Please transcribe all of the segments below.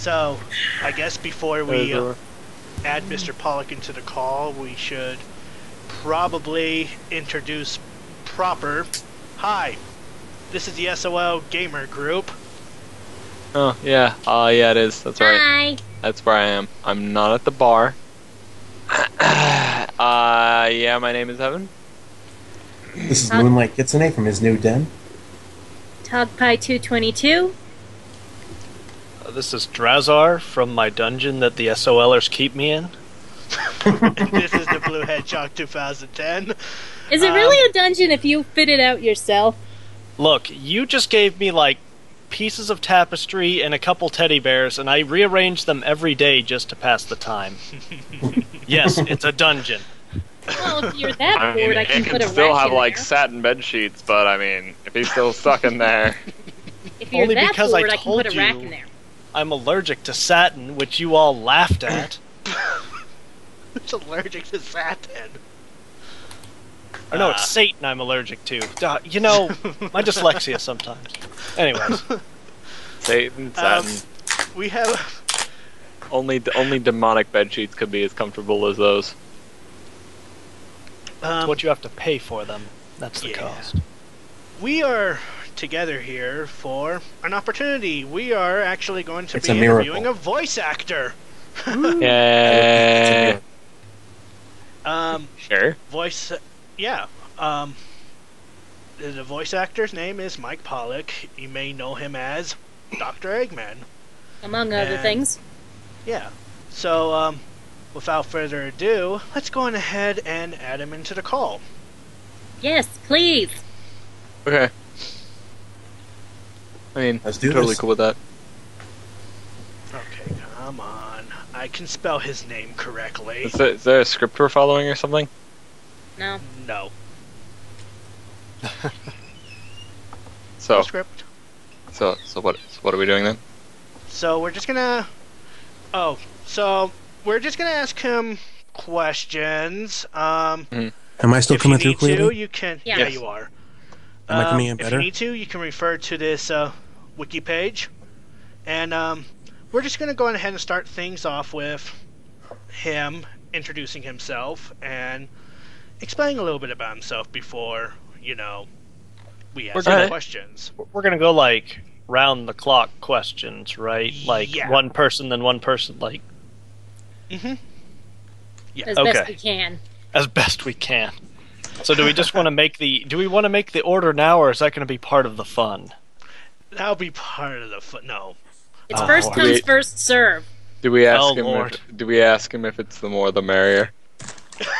So, I guess before we uh, add Mr. Pollock into the call, we should probably introduce proper. Hi, this is the SOL Gamer Group. Oh, yeah. Uh, yeah, it is. That's right. Hi. That's where I am. I'm not at the bar. uh, yeah, my name is Evan. This is Huh? Moonlight Kitsune from his new den. Togpie222. This is Drazar from my dungeon that the SOLers keep me in. this is the Blue Hedgehog 2010. Is it Um, really a dungeon if you fit it out yourself? Look, you just gave me like pieces of tapestry and a couple teddy bears, and I rearrange them every day just to pass the time. yes, it's a dungeon. Well, if you're that I mean, I it can can put a still have in like there. satin bed sheets, but I mean, if he's still stuck in there, If you're Only that because I bored, I, can put a told rack you. in there. I'm allergic to satin, which you all laughed at. It's allergic to satin. Or no, it's Satan I'm allergic to. Duh, You know, my dyslexia sometimes. Anyways, Satan, satin. We have. only only demonic bed sheets could be as comfortable as those. Um, what you have to pay for them. That's the Yeah. cost. we are together here for an opportunity. We are actually going to It's be a miracle. interviewing a voice actor. Yeah. Um, Sure. voice, yeah. Um, the voice actor's name is Mike Pollock. You may know him as Dr. Eggman. Among other things. Yeah. So, um, without further ado, let's go on ahead and add him into the call. Yes, please. Okay. I mean, Let's do totally this. cool with that. Okay, come on. I can spell his name correctly. Is there, is there a script we're following or something? No. No. So, No script. so, so what? So what are we doing then? So we're just gonna. Oh, so we're just gonna ask him questions. Um, Am I still if coming through need to, clearly? you can. Yeah. Yeah, Yes. you are. Am I coming in Um, better? If you need to, you can refer to this uh, wiki page, and um, we're just gonna go ahead and start things off with him introducing himself and explaining a little bit about himself before you know we ask We're gonna- questions. We're gonna go like round the clock questions, right? Like Yeah. one person, then one person, like Mm-hmm. As Okay. best we can. as best we can. So do we just want to make the? Do we want to make the order now, or is that going to be part of the fun? That'll be part of the fun. No. It's Oh, first Lord. comes, Wait. first serve. Do we ask Oh, him? Lord. If, do we ask him if it's the more the merrier?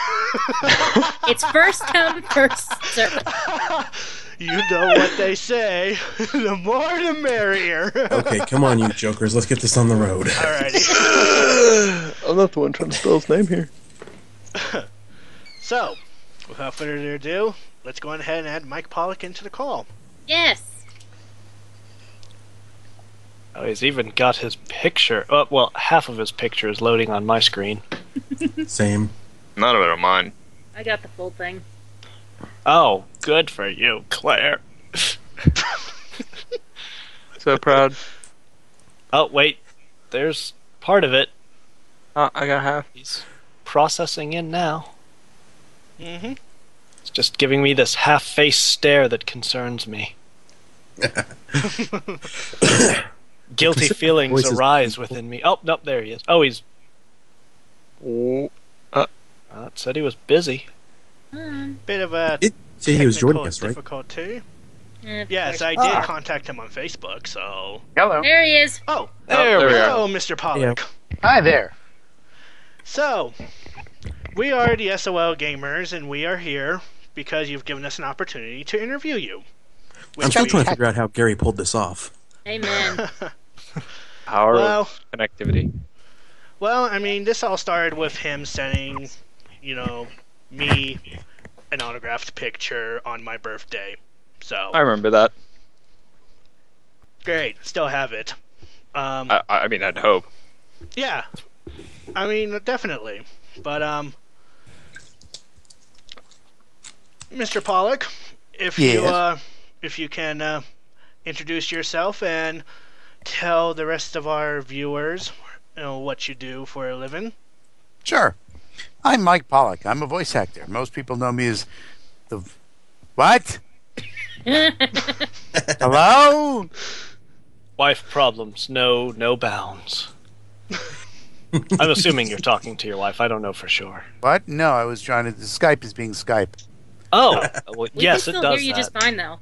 It's first come, first serve. You know what they say. the more the merrier. Okay, come on, you jokers. Let's get this on the road. Alrighty. I'm not the one trying to spell his name here. So, without further ado, let's go on ahead and add Mike Pollock into the call. Yes. Oh, he's even got his picture. Oh, well, half of his picture is loading on my screen. Same. None of it are mine. I got the full thing. Oh, good for you, Claire. So proud. Oh, wait, there's part of it. Oh, I got half. He's processing in now. Mm-hmm. It's just giving me this half-faced stare that concerns me. Guilty feelings arise people. within me. Oh, nope, there he is. Oh, he's. Oh, Uh, it said he was busy. Hmm. Bit of a It, see, he was technical joining us, right? difficulty. Of Yes. I did Ah. contact him on Facebook, so. hello. There he is. Oh, There we hello, Mr. Pollock. Hi there. So, we are the SOL gamers, and we are here because you've given us an opportunity to interview you. I'm still we- trying to figure out how Gary pulled this off. Amen. Power Well, connectivity. well, I mean, this all started with him sending, you know, me an autographed picture on my birthday. So, I remember that. great, still have it. Um, I, I mean, I'd hope. yeah, I mean, definitely. But, um, Mr. Pollock, if you, uh, if you can, uh, introduce yourself and tell the rest of our viewers you know, what you do for a living? Sure. I'm Mike Pollock. I'm a voice actor. Most people know me as the. What? Hello? Wife problems, no, no bounds. I'm assuming you're talking to your wife. I don't know for sure. What? No, I was trying to. Skype is being Skype. Oh, well, yes, can it still does hear you that. just fine though.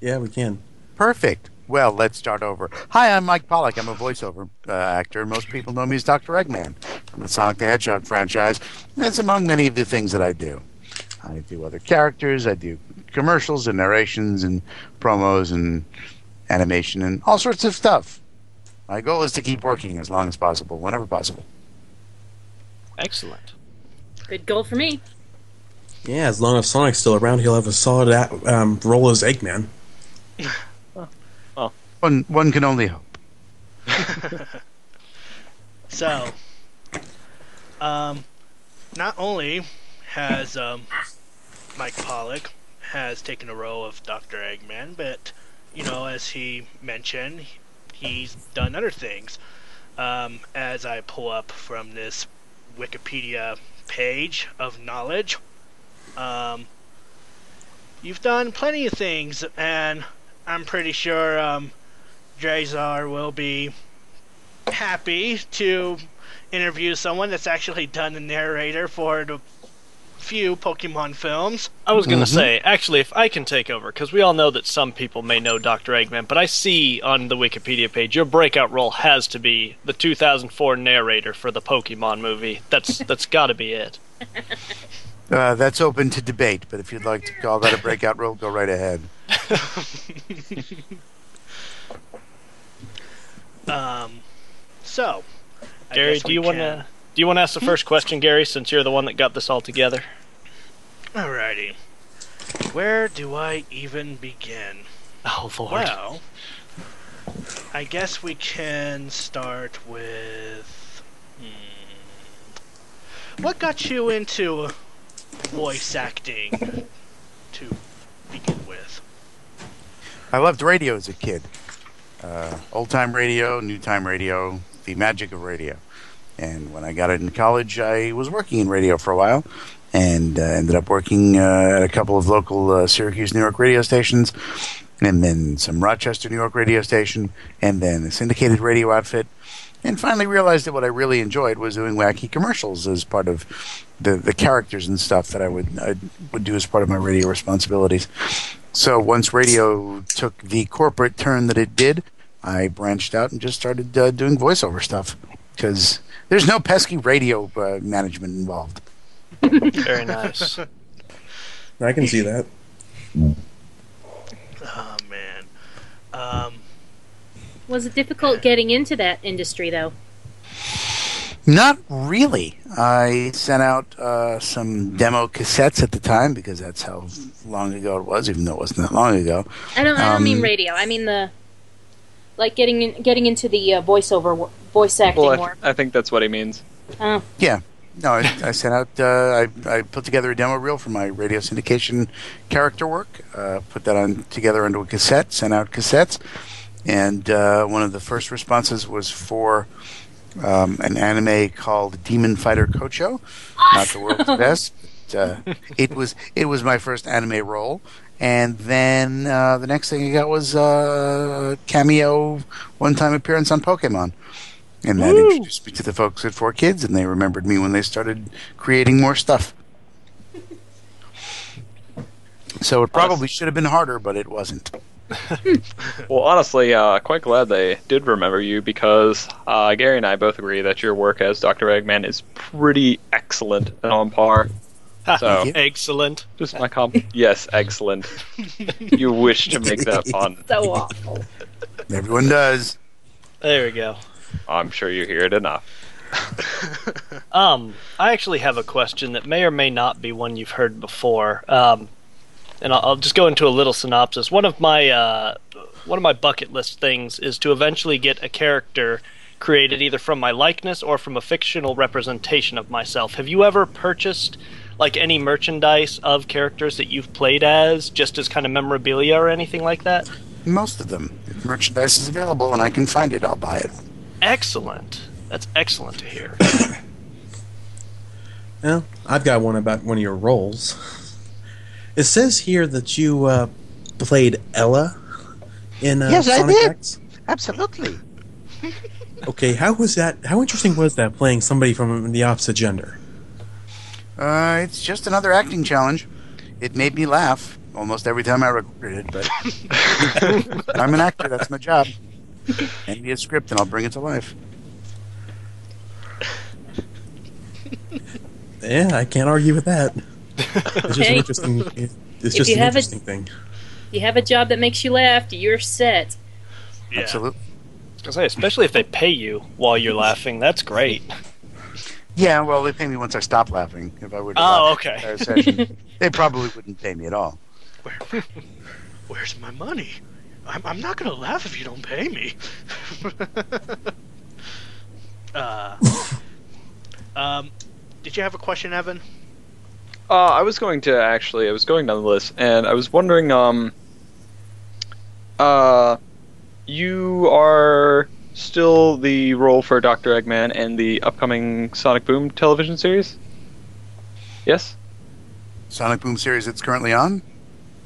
Yeah, we can. Perfect. Well, let's start over. Hi, I'm Mike Pollock. I'm a voiceover uh, actor. Most people know me as Dr. Eggman from the Sonic the Hedgehog franchise. That's among many of the things that I do. I do other characters. I do commercials and narrations and promos and animation and all sorts of stuff. My goal is to keep working as long as possible, whenever possible. Excellent. Good goal for me. Yeah, as long as Sonic's still around, he'll have a solid a- um, role as Eggman. Well, One, one can only hope. So, um, not only has um, Mike Pollock has taken a role of Dr. Eggman, but you know, as he mentioned, he's done other things. Um, as I pull up from this Wikipedia page of knowledge, um, you've done plenty of things, and I'm pretty sure um, Drazar will be happy to interview someone that's actually done the narrator for the few Pokemon films. I was going to Mhm. say, actually, if I can take over, because we all know that some people may know Dr. Eggman, but I see on the Wikipedia page your breakout role has to be the 2004 narrator for the Pokemon movie. That's that's got to be it. Uh, that's open to debate, but if you'd like to call that a breakout role, go right ahead. Um, so, I Gary, do you want to do you want to ask the first question, Gary, since you're the one that got this all together? Alrighty. Where do I even begin? Oh Lord. Well, I guess we can start with. Hmm, what got you into voice acting to begin with? I loved radio as a kid. Uh, old time radio, new time radio, the magic of radio. And when I got into college, I was working in radio for a while and uh, ended up working uh, at a couple of local uh, Syracuse, New York radio stations, and then some Rochester, New York radio station, and then a syndicated radio outfit. And finally realized that what I really enjoyed was doing wacky commercials as part of the, the characters and stuff that I would I would do as part of my radio responsibilities. So once radio took the corporate turn that it did, I branched out and just started uh, doing voiceover stuff because there's no pesky radio uh, management involved. Very nice. I can see that. Oh man. Um, Was it difficult getting into that industry though? Not really. I sent out uh, some demo cassettes at the time because that's how long ago it was, even though it wasn't that long ago. I don't. I don't mean Um, radio. I mean the like getting in, getting into the uh, voiceover voice acting Well, I, work. I think that's what he means. Oh, Yeah. No, I, I sent out. Uh, I, I put together a demo reel for my radio syndication character work. Uh, put that on together into a cassette. Sent out cassettes, and uh, one of the first responses was for um, an anime called Demon Fighter Kocho. Not the world's best. But, uh, it was it was my first anime role, and then uh, the next thing I got was uh, cameo, one time appearance on Pokemon. And that introduced me to the folks at Four Kids, and they remembered me when they started creating more stuff. So it probably should have been harder, but it wasn't. Well, honestly, uh, quite glad they did remember you because uh, Gary and I both agree that your work as Dr. Eggman is pretty excellent and on par. So, Excellent. just my comp. yes, excellent. you wish to make that fun. so awful. Everyone does. There we go. I'm sure you hear it enough. Um, I actually have a question that may or may not be one you've heard before. Um, and I'll, I'll just go into a little synopsis. One of my uh, one of my bucket list things is to eventually get a character created either from my likeness or from a fictional representation of myself. Have you ever purchased like any merchandise of characters that you've played as, just as kind of memorabilia or anything like that? Most of them. If merchandise is available and I can find it, I'll buy it. Excellent. That's excellent to hear. Well, I've got one about one of your roles. It says here that you uh, played Ella in uh, Yes, I did. X. Absolutely. Okay, how was that? How interesting was that playing somebody from the opposite gender? Uh, it's just another acting challenge. It made me laugh almost every time I recorded it, but I'm an actor. That's my job. Hand me a script and I'll bring it to life. Yeah, I can't argue with that. It's just an interesting. It's if just you an have a- interesting thing. You have a job that makes you laugh, you're set. Yeah. Absolutely. I say, especially if they pay you while you're laughing, that's great. Yeah, well, they pay me once I stop laughing. If I were to Oh, laugh okay. session, they probably wouldn't pay me at all. Where, where's my money? I'm, I'm not gonna laugh if you don't pay me. uh, um, did you have a question, Evan? Uh, I was going to actually. I was going down the list, and I was wondering. Um. Uh, you are still the role for Doctor Eggman in the upcoming Sonic Boom television series. Yes. Sonic Boom series that's currently on?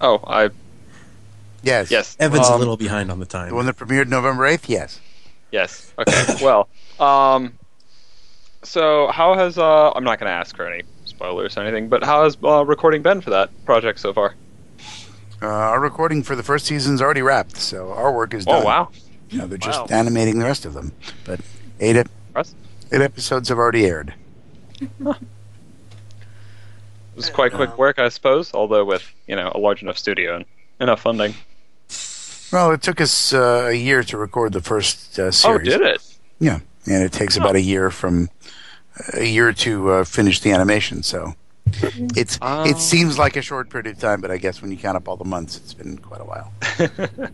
Oh, I Yes. yes. Evan's a Um, little behind on the time. The time. one that premiered November 8th? Yes. Yes. Okay. well, um, so how has uh? I'm not going to ask for any spoilers or anything, but how has uh, recording been for that project so far? Uh, our recording for the first season's already wrapped, so our work is done. Oh wow. Now they're just Wow. animating the rest of them. But eight, ep- eight episodes have already aired. It was quite quick Um, work, I suppose, although with you know a large enough studio and enough funding. Well, it took us uh, a year to record the first uh, Oh, did it? Yeah, and it takes about a year from a year or to uh, finish the animation. So it's Oh. it seems like a short period of time, but I guess when you count up all the months, it's been quite a while.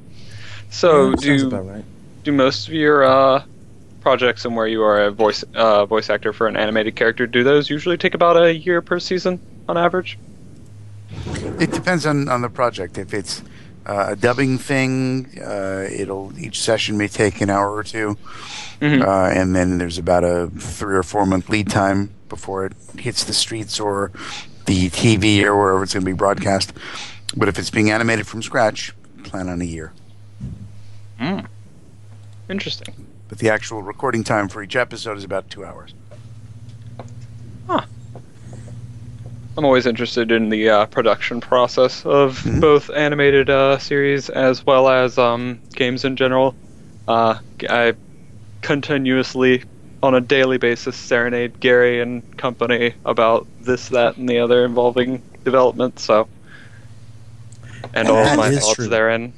So Yeah, do about right. do most of your uh, projects and where you are a voice uh, voice actor for an animated character do those usually take about a year per season on average? It depends on, on the project. If it's uh, a dubbing thing, uh, it'll each session may take an hour or 2 Mhm. uh, and then there's about a three or four month lead time before it hits the streets or the TV or wherever it's going to be broadcast. But if it's being animated from scratch, plan on a year. Interesting. But the actual recording time for each episode is about two hours. I'm always interested in the uh, production process of Mhm. both animated uh, series as well as um, games in general. Uh, I continuously, on a daily basis, serenade Gary and company about this, that, and the other involving development. So, and all of my is thoughts true. therein.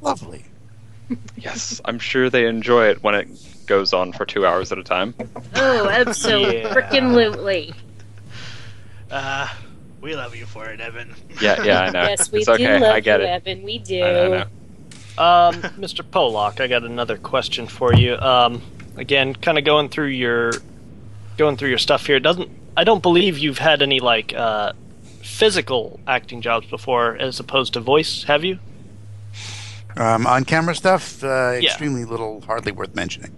Lovely. Yes, I'm sure they enjoy it when it goes on for two hours at a time. Oh, absolutely. Yeah. Frickin' Uh, we love you for it, Evan. Yeah, yeah, I know. Yes, we it's do okay. love I get you, it. Evan. We do. I know, I know. Um, Mr. Pollock, I got another question for you. Um, again, kind of going through your going through your stuff here. It doesn't I don't believe you've had any like uh, physical acting jobs before, as opposed to voice. Have you? Um, on camera stuff, uh, Yeah. extremely little, hardly worth mentioning.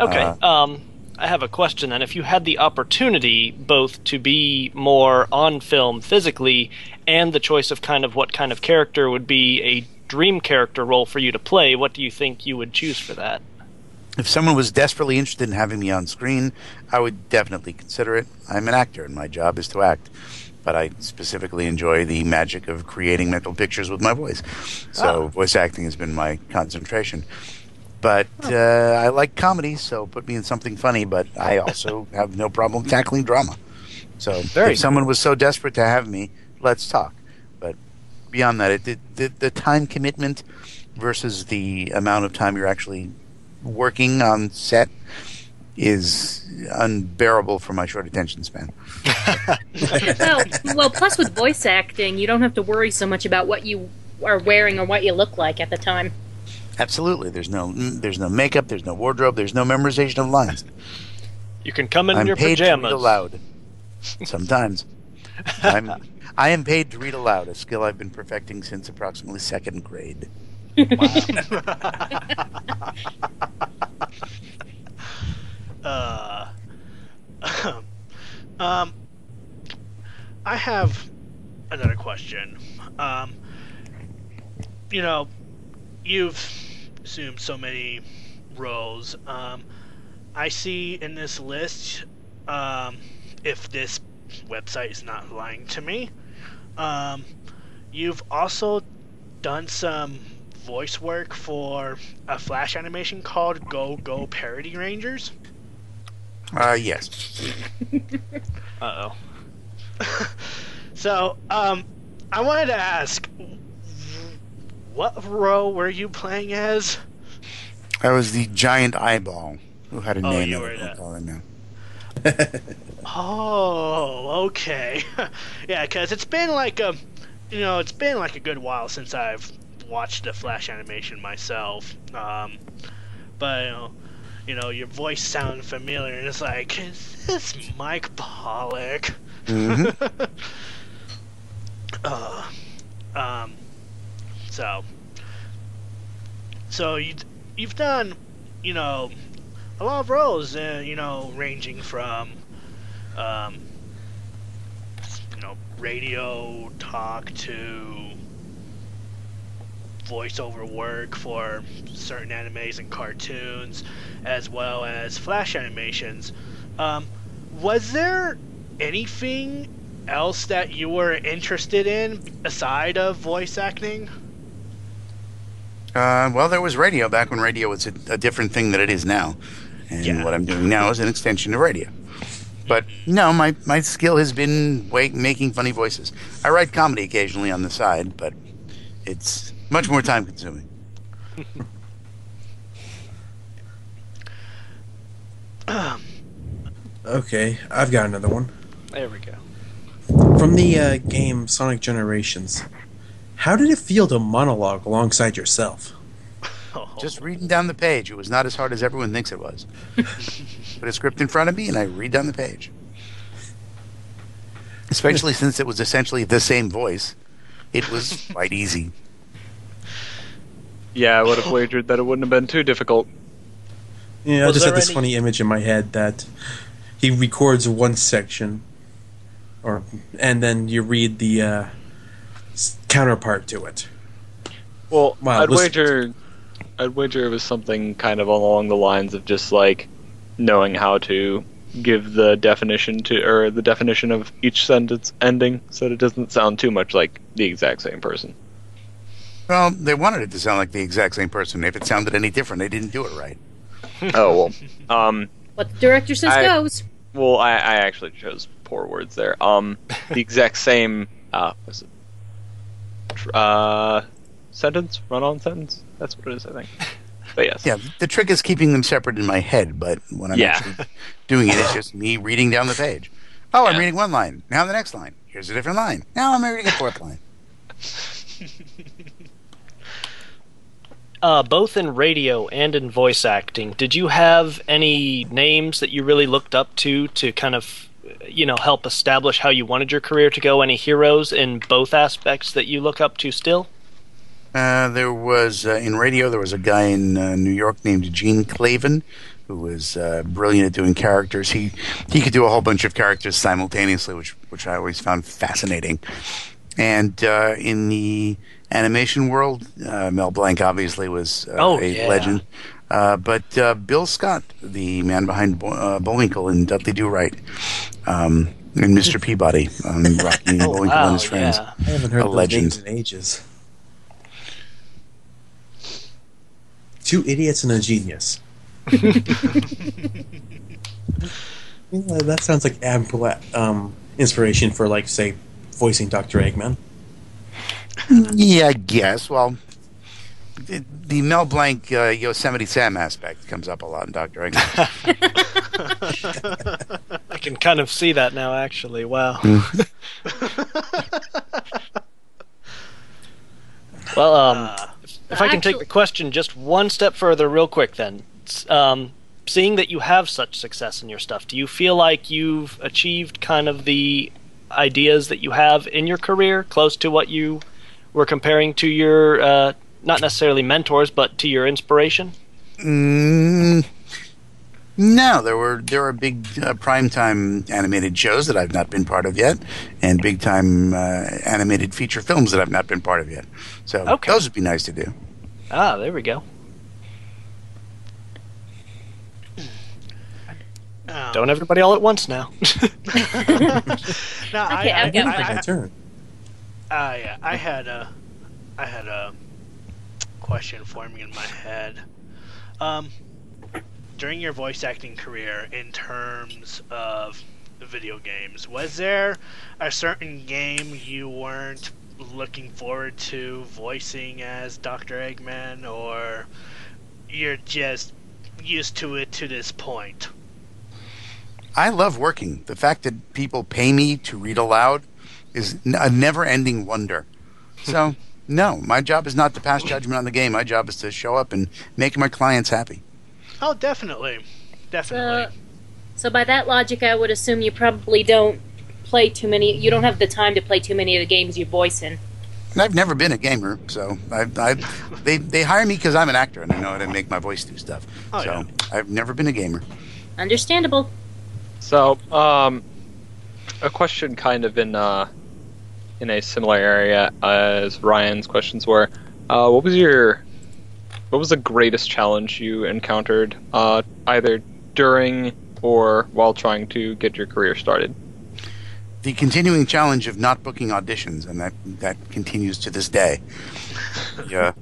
Okay. Uh, um, I have a question then. If you had the opportunity both to be more on film physically and the choice of kind of what kind of character would be a dream character role for you to play, what do you think you would choose for that? If someone was desperately interested in having me on screen, I would definitely consider it. I'm an actor, and my job is to act. But I specifically enjoy the magic of creating mental pictures with my voice. So, ah. voice acting has been my concentration. But uh, I like comedy, so put me in something funny. But I also have no problem tackling drama. So, Very if someone was so desperate to have me, let's talk. But beyond that, it, the, the, the time commitment versus the amount of time you're actually working on set is unbearable for my short attention span. well, well, plus with voice acting, you don't have to worry so much about what you are wearing or what you look like at the time. Absolutely, there's no there's no makeup, there's no wardrobe, there's no memorization of lines. You can come in I'm your paid pajamas. to read aloud. Sometimes, I'm I am paid to read aloud, a skill I've been perfecting since approximately second grade. uh, um, I have another question. Um, you know, you've assumed so many roles. Um, I see in this list, um, if this website is not lying to me, um, you've also done some voice work for a Flash animation called Go Go Parody Rangers. Uh, yes. Uh oh. So, um, I wanted to ask, what role were you playing as? I was the giant eyeball who had a Oh, name you were that. Oh, okay. yeah, because it's been like a, you know, it's been like a good while since I've watched the Flash animation myself. Um, but you know, you know, your voice sounded familiar, and it's like, is this Mike Pollock? Mhm. uh, um, so, so you you've done, you know, a lot of roles, uh, you know, ranging from, um, you know, radio talk to voiceover work for certain animes and cartoons, as well as flash animations. Um, was there anything else that you were interested in aside of voice acting? Uh, well, there was radio back when radio was a, a different thing than it is now. And Yeah. what I'm doing now is an extension of radio. But no, my, my skill has been wa- making funny voices. I write comedy occasionally on the side, but it's much more time consuming. Okay, I've got another one. There we go. From the uh, game Sonic Generations, how did it feel to monologue alongside yourself? Oh, Just reading down the page. It was not as hard as everyone thinks it was. Put a script in front of me and I read down the page. Especially since it was essentially the same voice, it was quite easy. Yeah, I would have wagered that it wouldn't have been too difficult. Yeah, I just had this any- funny image in my head that he records one section, or and then you read the uh, s- counterpart to it. Well, Wow, I'd listen- wager, I'd wager it was something kind of along the lines of just like knowing how to give the definition to or the definition of each sentence ending, so that it doesn't sound too much like the exact same person. Well, they wanted it to sound like the exact same person. If it sounded any different, they didn't do it right. oh well, um, What the director says I- goes. well, I, I actually chose poor words there. Um, the exact same uh, was it? Tr- Uh, sentence, run-on sentence. That's what it is, I think. But yes, Yeah, the trick is keeping them separate in my head, but when I'm Yeah. actually doing it, it's just me reading down the page. Oh, I'm reading one line. Now the next line. Here's a different line. Now I'm reading a fourth line. Uh, both in radio and in voice acting, did you have any names that you really looked up to to kind of, you know, help establish how you wanted your career to go? Any heroes in both aspects that you look up to still? Uh, there was uh, in radio. There was a guy in uh, New York named Gene Klavan, who was uh, brilliant at doing characters. He he could do a whole bunch of characters simultaneously, which which I always found fascinating. And uh, in the animation world, uh, Mel Blanc obviously was uh, Oh, a yeah. legend. Uh, but uh, Bill Scott, the man behind Bo- uh, Bullwinkle and Dudley Do Right, um, and Mr. Peabody, um, Rocky Oh, Bullwinkle wow, and his friends. yeah. I haven't heard A those legend. names in ages. Two idiots and a genius. Yeah, that sounds like ample um, inspiration for, like, say, voicing Dr. Eggman. Yeah, I guess. Well, the, the Mel Blanc uh, Yosemite Sam aspect comes up a lot in Doctor Eggman. I can kind of see that now, actually. Wow. well, um, Uh, if I can take the question just one step further, real quick, then. Um, seeing that you have such success in your stuff, do you feel like you've achieved kind of the ideas that you have in your career close to what you were comparing to your uh, not necessarily mentors, but to your inspiration? Mm, no, there were there were big uh, primetime animated shows that I've not been part of yet, and big time uh, animated feature films that I've not been part of yet. So Okay. those would be nice to do. Ah, there we go. Um, Don't everybody all at once now. no, I, Okay, I, I've got I, My I, turn. I, yeah, I had a, I had a question forming in my head. Um, during your voice acting career, in terms of video games, was there a certain game you weren't looking forward to voicing as Dr. Eggman, or you're just used to it to this point? I love working. The fact that people pay me to read aloud is a never-ending wonder. So, no, my job is not to pass judgment on the game. My job is to show up and make my clients happy. Oh, definitely, definitely. So, so by that logic, I would assume you probably don't play too many. You don't have the time to play too many of the games you voice in. And I've never been a gamer, so I, I they they hire me because I'm an actor and I know how to make my voice do stuff. Oh, so yeah. I've never been a gamer. Understandable. So, um, a question kind of in uh, in a similar area as Ryan's questions were. Uh, what was your what was the greatest challenge you encountered, uh, either during or while trying to get your career started? The continuing challenge of not booking auditions, and that that continues to this day. Yeah,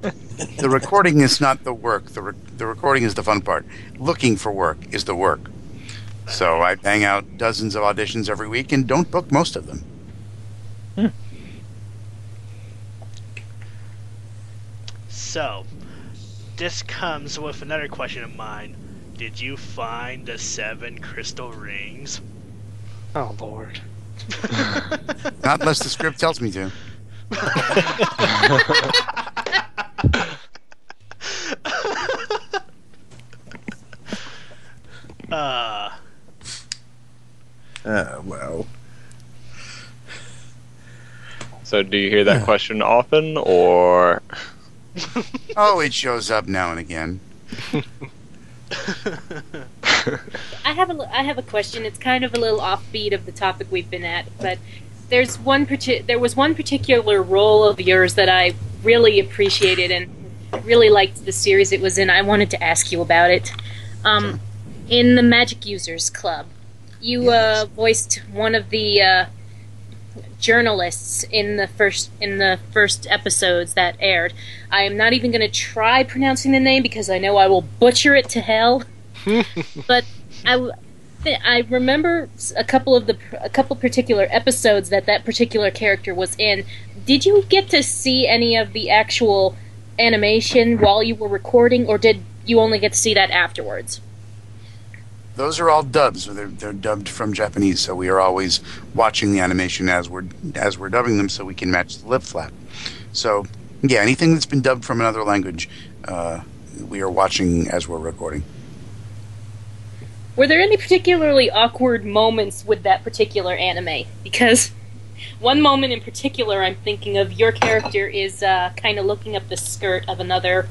the recording is not the work. The re- the recording is the fun part. Looking for work is the work. So I bang out dozens of auditions every week and don't book most of them. So, this comes with another question of mine. Did you find the seven crystal rings? oh lord. Not unless the script tells me to. Uh, Uh, well, So, do you hear that question often, or Oh, it shows up now and again. I have a I have a question. It's kind of a little offbeat of the topic we've been at, but there's one there was one particular role of yours that I really appreciated and really liked the series it was in. I wanted to ask you about it. Um, in the Magic Users Club, you uh, voiced one of the uh, journalists in the first in the first episodes that aired. I am not even going to try pronouncing the name because I know I will butcher it to hell. but I, I remember a couple of the a couple particular episodes that that particular character was in. Did you get to see any of the actual animation while you were recording, or did you only get to see that afterwards? Those are all dubs. They're, they're dubbed from Japanese, so we are always watching the animation as we're as we're dubbing them, so we can match the lip flap. So, yeah, anything that's been dubbed from another language, uh, we are watching as we're recording. Were there any particularly awkward moments with that particular anime? Because one moment in particular I'm thinking of, your character is uh, kind of looking up the skirt of another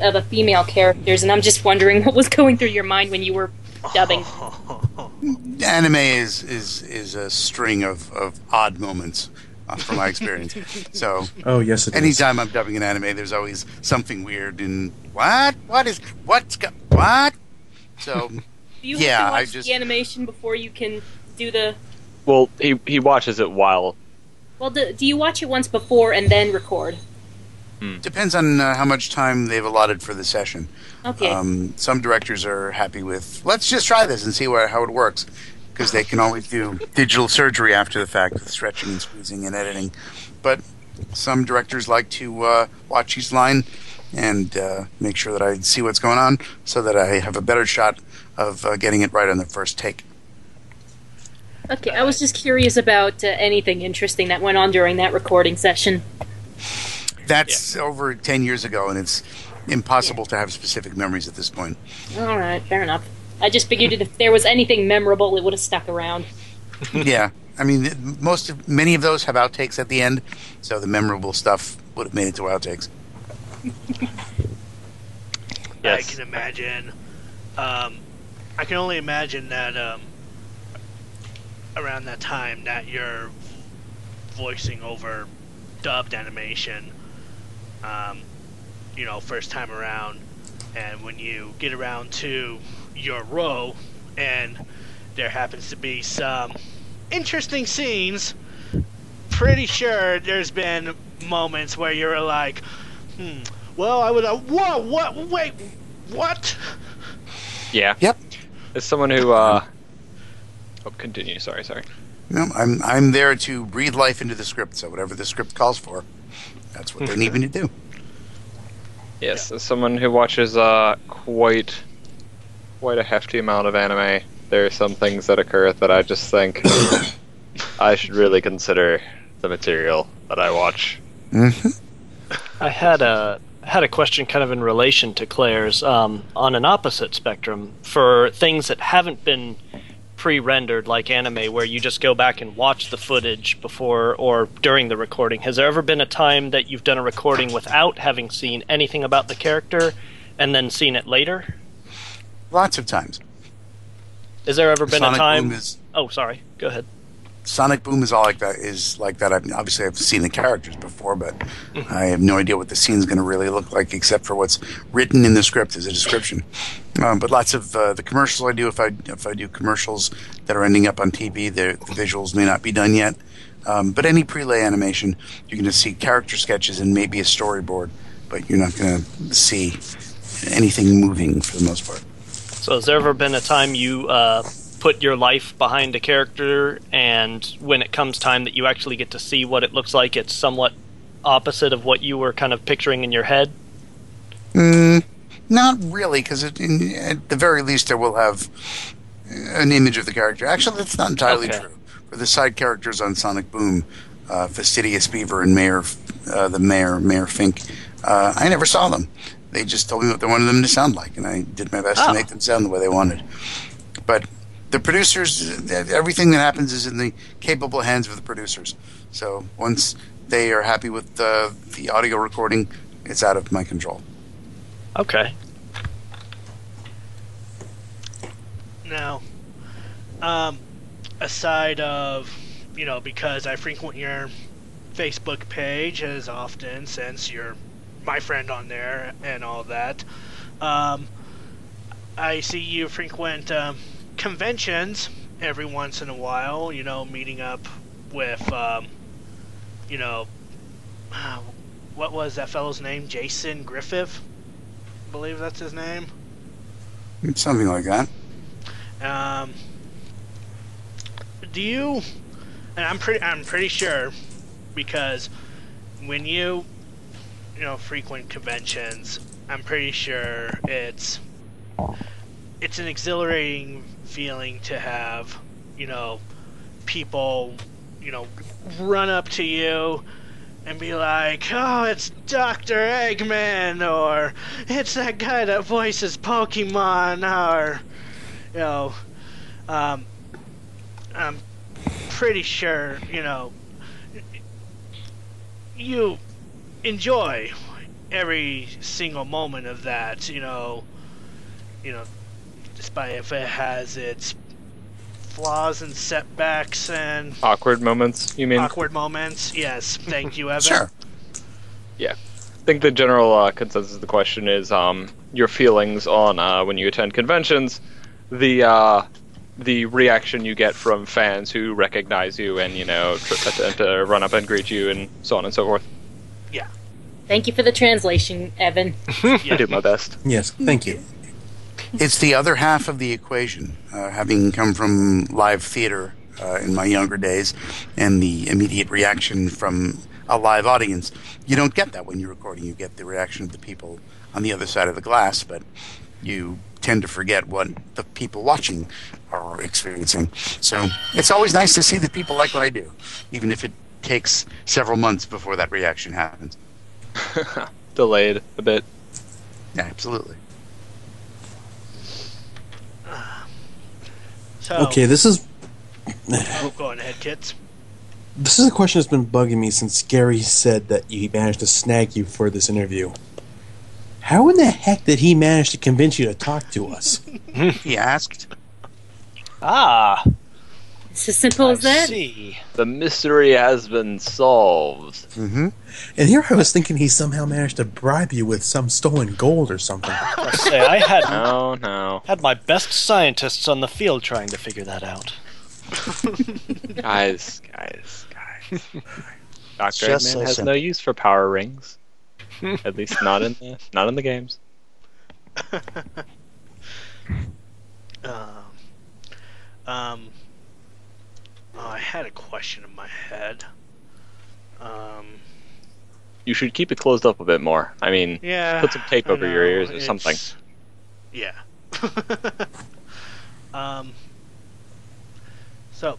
of a female character's, and I'm just wondering what was going through your mind when you were dubbing. Anime is is is a string of, of odd moments, uh, from my experience. so, oh yes, it is. anytime I'm dubbing an anime, there's always something weird and what what is what's go- what. So, you Yeah, have to I just- the animation before you can do the? well, he he watches it while Well, do, do you watch it once before and then record? Depends on uh, how much time they've allotted for the session. Okay. Um, some directors are happy with let's just try this and see where, how it works because they can always do digital surgery after the fact with stretching and squeezing and editing. But some directors like to uh, watch each line and uh, make sure that I see what's going on so that I have a better shot of uh, getting it right on the first take. okay. I was just curious about uh, anything interesting that went on during that recording session. That's over 10 years ago and it's impossible to have specific memories at this point. All right, fair enough. I just figured if there was anything memorable, it would have stuck around. yeah, I mean, most of many of those have outtakes at the end, so the memorable stuff would have made it to outtakes. yes. I can imagine. Um, I can only imagine that um, around that time that you're voicing over dubbed animation. Um, you know, first time around, and when you get around to your row, and there happens to be some interesting scenes. Pretty sure there's been moments where you're like, hmm, well, I would. Uh, whoa, what? Wait, what? Yeah. Yep. As someone who, uh, oh, continue. Sorry, sorry. No, I'm I'm there to breathe life into the script. So whatever the script calls for, that's what they need me to do. Yes, as someone who watches uh quite quite a hefty amount of anime, there are some things that occur that I just think I should really consider the material that I watch. hmm I had a had a question kind of in relation to Claire's um, on an opposite spectrum for things that haven't been pre-rendered like anime where you just go back and watch the footage before or during the recording. Has there ever been a time that you've done a recording without having seen anything about the character and then seen it later? Lots of times. has there ever been Sonic a time is oh sorry. Go ahead Sonic Boom is all like that. Is like that. I've, obviously, I've seen the characters before, but I have no idea what the scene's going to really look like, except for what's written in the script as a description. Um, but lots of uh, the commercials I do, if I if I do commercials that are ending up on TV, the, the visuals may not be done yet. Um, but any prelay animation, you're going to see character sketches and maybe a storyboard, but you're not going to see anything moving for the most part. So has there ever been a time you uh, put your life behind a character, and when it comes time that you actually get to see what it looks like, it's somewhat opposite of what you were kind of picturing in your head? Mm, not really, because at the very least, I will have an image of the character. Actually, that's not entirely Okay. true. For the side characters on Sonic Boom, uh, Fastidious Beaver and Mayor, uh, the Mayor, Mayor Fink, uh, I never saw them. They just told me what they wanted them to sound like, and I did my best Oh. to make them sound the way they wanted. But the producers, everything that happens is in the capable hands of the producers. So once they are happy with uh, the audio recording, it's out of my control. Okay. Now, um, aside of, you know, because I frequent your Facebook page as often since you're my friend on there and all that, um, I see you frequent um, conventions every once in a while, you know, meeting up with, um, you know, what was that fellow's name? Jason Griffith? I believe that's his name. Something like that. Um, do you? And I'm pretty. I'm pretty sure because when you, you know, frequent conventions, I'm pretty sure it's it's an exhilarating feeling to have, you know, people, you know, run up to you and be like, "Oh, it's Doctor Eggman," or "It's that guy that voices Pokemon," or you know, um, I'm pretty sure, you know, you enjoy every single moment of that, you know, you know, despite if it has its flaws and setbacks and Awkward moments, you mean? awkward moments. Yes, thank you, Evan. Sure. Yeah, I think the general uh, consensus of the question is um, your feelings on uh, when you attend conventions, the uh, the reaction you get from fans who recognize you and you know attempt to run up and greet you and so on and so forth. Yeah. Thank you for the translation, Evan. I do my best. Yes, thank you. It's the other half of the equation. Uh, having come from live theater uh, in my younger days, and the immediate reaction from a live audience, you don't get that when you're recording. You get the reaction of the people on the other side of the glass, but you tend to forget what the people watching are experiencing. So it's always nice to see that people like what I do, even if it takes several months before that reaction happens. Delayed a bit. Yeah, absolutely. So, Okay, this is Oh, go on ahead, kids. This is a question that's been bugging me since Gary said that he managed to snag you for this interview. How in the heck did he manage to convince you to talk to us? He asked. Ah, It's as simple I as that. see. The mystery has been solved. Mm-hmm. And here I was thinking he somehow managed to bribe you with some stolen gold or something. I say I had No, no. had my best scientists on the field trying to figure that out. Guys, guys, guys. Dr. just Eggman so has simple. no use for power rings. At least not in the not in the games. Um, um, oh, I had a question in my head. Um, You should keep it closed up a bit more. I mean, yeah. put some tape over your ears or something. Yeah. um. So.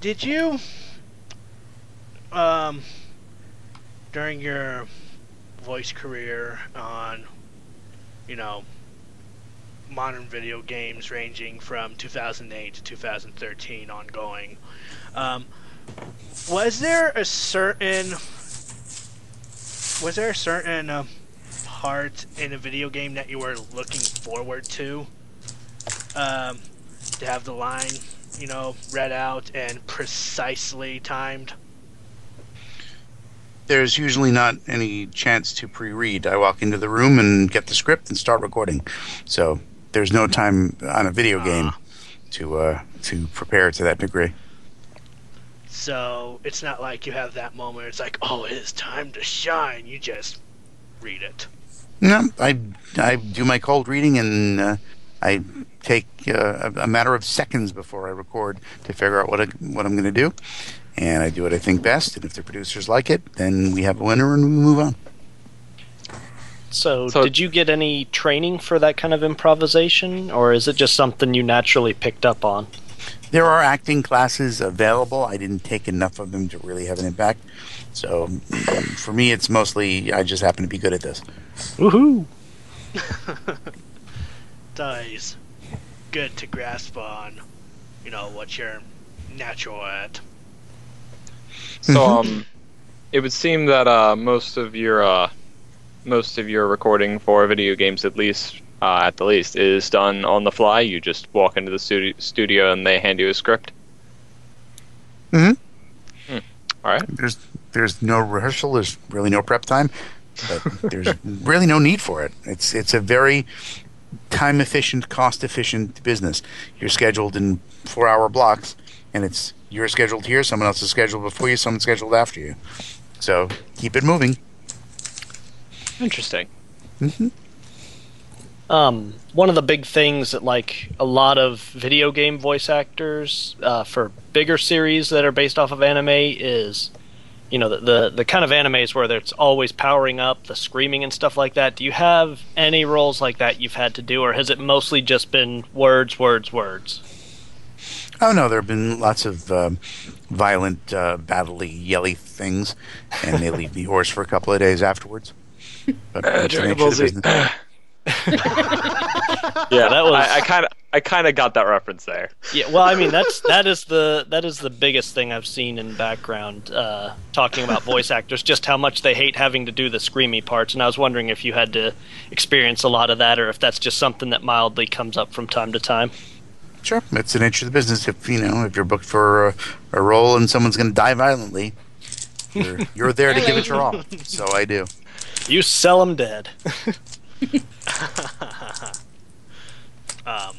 Did you, um, during your voice career on, you know, modern video games ranging from 2008 to 2013 ongoing, um, was there a certain was there a certain um, part in a video game that you were looking forward to um, to have the line you know read out and precisely timed There's usually not any chance to pre-read. I walk into the room and get the script and start recording. So there's no time on a video game to uh, to prepare to that degree. so it's not like you have that moment it's like oh it is time to shine you just read it No, I I do my cold reading and uh, I take uh, a, a matter of seconds before I record to figure out what I, what I'm going to do, and I do what I think best. And if the producers like it, then we have a winner and we move on. So, So- did you get any training for that kind of improvisation, or is it just something you naturally picked up on? There are acting classes available. I didn't take enough of them to really have an impact. So for me, it's mostly I just happen to be good at this. Woohoo! dice good to grasp on you know what you're natural at So um, it would seem that uh, most of your uh, most of your recording for video games, at least uh, at the least, is done on the fly. You just walk into the studio, studio and they hand you a script. Mhm. Hmm. All right. There's there's no rehearsal. There's really no prep time. But there's really no need for it. It's it's a very time efficient, cost efficient business. You're scheduled in four hour blocks, and it's you're scheduled here. Someone else is scheduled before you. someone's scheduled after you. So keep it moving. Interesting. Um, one of the big things that like a lot of video game voice actors uh, for bigger series that are based off of anime is, you know, the, the the kind of animes where it's always powering up, the screaming and stuff like that. Do you have any roles like that you've had to do, or has it mostly just been words, words, words? Oh no, there have been lots of um, violent, uh, battley, yelly things, and they leave me hoarse for a couple of days afterwards. But that's the nature of the business. Yeah, that was- I kind of I kind of got that reference there. Yeah, well, I mean that's that is the that is the biggest thing I've seen in background uh, talking about voice actors, just how much they hate having to do the screamy parts. And I was wondering if you had to experience a lot of that, or if that's just something that mildly comes up from time to time. Sure, it's the nature of the business. If you know, if you're booked for a, a role and someone's going to die violently, you're you're there to give it your all. So I do. You sell them dead. um,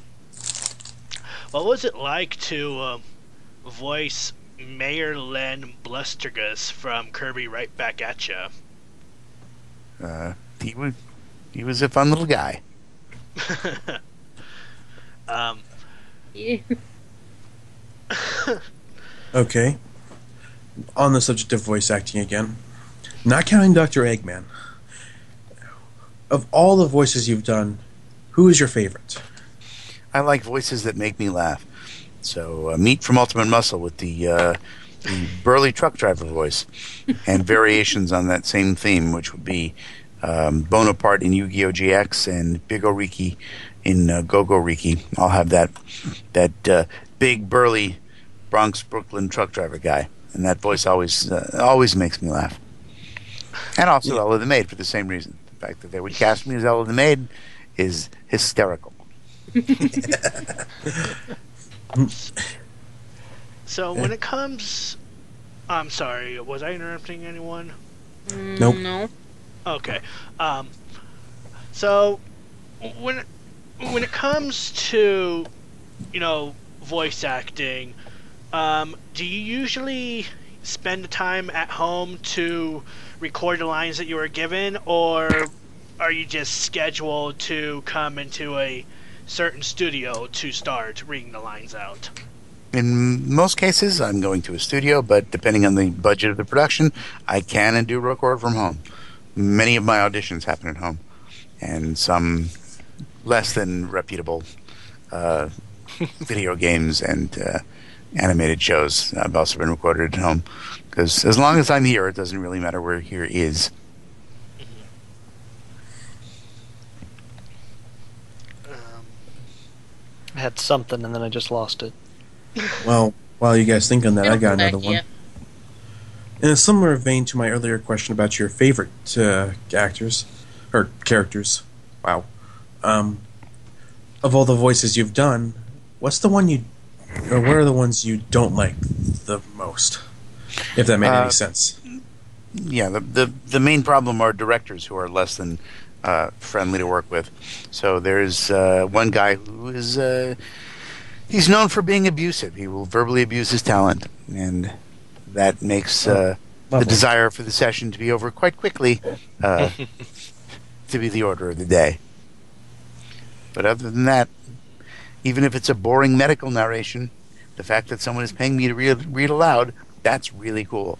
what was it like to um, voice Mayor Len Blustergas from Kirby Right Back at you? Uh, he was he was a fun little guy. um, Yeah. Okay. On the subject of voice acting again, not counting Dr. Eggman, of all the voices you've done, who is your favorite? I like voices that make me laugh. So uh, Meat from Ultimate Muscle with the uh, the burly truck driver voice, and variations on that same theme, which would be um, Bonaparte in Yu-Gi-Oh! GX and Bigoriki in uh, GoGoRiki. I'll have that that uh, big burly Bronx Brooklyn truck driver guy, and that voice always uh, always makes me laugh. And also Yeah. Ella the Maid for the same reason. The fact that they would cast me as Ella the Maid is hysterical. So when it comes, I'm sorry, was I interrupting anyone? Mm, Nope. No. Okay. Um, so when when it comes to you know voice acting, um, do you usually spend the time at home to record the lines that you were given, or are you just scheduled to come into a certain studio to start reading the lines out? In most cases, I'm going to a studio, but depending on the budget of the production, I can and do record from home. Many of my auditions happen at home, and some less than reputable uh, video games and uh, animated shows I've also been recorded at home. Because as long as I'm here, it doesn't really matter where here is. Um, I had something and then I just lost it. Well, while you guys think on that, I got another one. In a similar vein to my earlier question about your favorite uh, actors or characters, wow. Um, of all the voices you've done, what's the one you, or what are the ones you don't like the most? If that made Uh, any sense. yeah, the, the the main problem are directors who are less than uh, friendly to work with. So there's uh, one guy who is uh, he's known for being abusive. He will verbally abuse his talent, and that makes uh, the desire for the session to be over quite quickly uh, to be the order of the day. But other than that, even if it's a boring medical narration, the fact that someone is paying me to read, read aloud, that's really cool.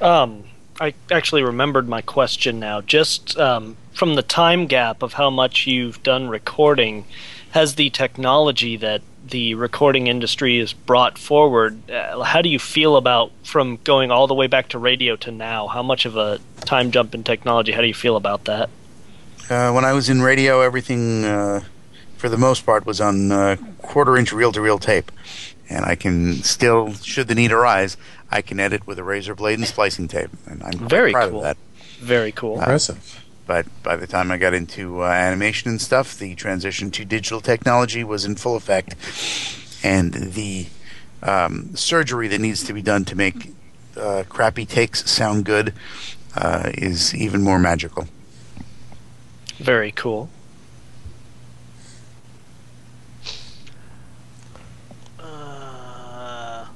Um, I actually remembered my question now. Just um, from the time gap of how much you've done recording, has the technology that the recording industry has brought forward, uh, how do you feel about from going all the way back to radio to now? How much of a time jump in technology? How do you feel about that? Uh, when I was in radio, everything, uh, for the most part, was on uh, quarter-inch reel-to-reel tape, and I can still, should the need arise, I can edit with a razor blade and splicing tape, and I'm Very proud cool. of that. Very cool. Impressive. But by the time I got into uh, animation and stuff, the transition to digital technology was in full effect, and the um, surgery that needs to be done to make uh, crappy takes sound good uh, is even more magical. Very cool. Uh,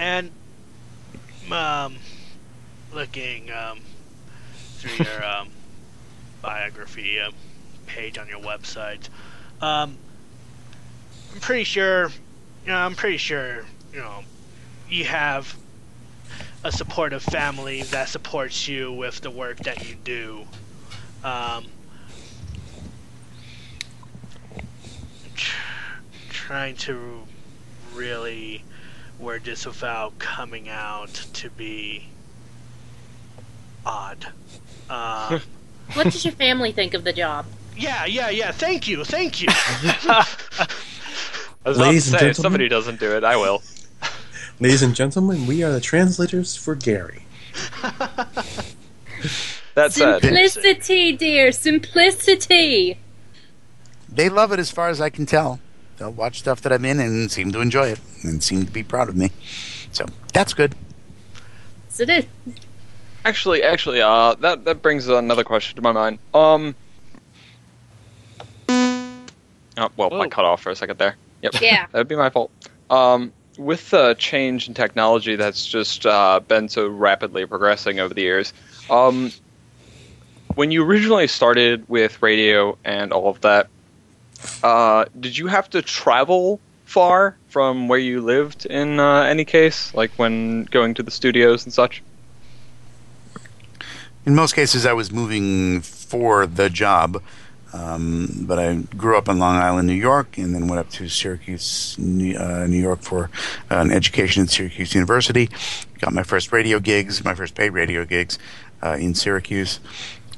and um, looking um, through your um, biography um, page on your website, um, I'm pretty sure, you know, I'm pretty sure, you know, you have a supportive family that supports you with the work that you do. Um, tr- trying to really word this without coming out to be odd. Um, What does your family think of the job? yeah, yeah, yeah. Thank you, thank you. I was about Ladies to and say, gentlemen. if somebody doesn't do it, I will. Ladies and gentlemen, we are the translators for Gary. That's said, Simplicity, dear, simplicity. they love it as far as I can tell. They'll watch stuff that I'm in and seem to enjoy it and seem to be proud of me. So that's good. So it is. actually, actually, uh, that that brings another question to my mind. Um, oh, well, I cut off for a second there. Yep. Yeah. That'd be my fault. Um, with the change in technology that's just uh, been so rapidly progressing over the years, um, when you originally started with radio and all of that, uh, did you have to travel far from where you lived in uh, any case, like when going to the studios and such? In most cases, I was moving for the job, um, but I grew up in Long Island, New York, and then went up to Syracuse, New, uh, New York for an education at Syracuse University. Got my first radio gigs, my first paid radio gigs, uh, in Syracuse.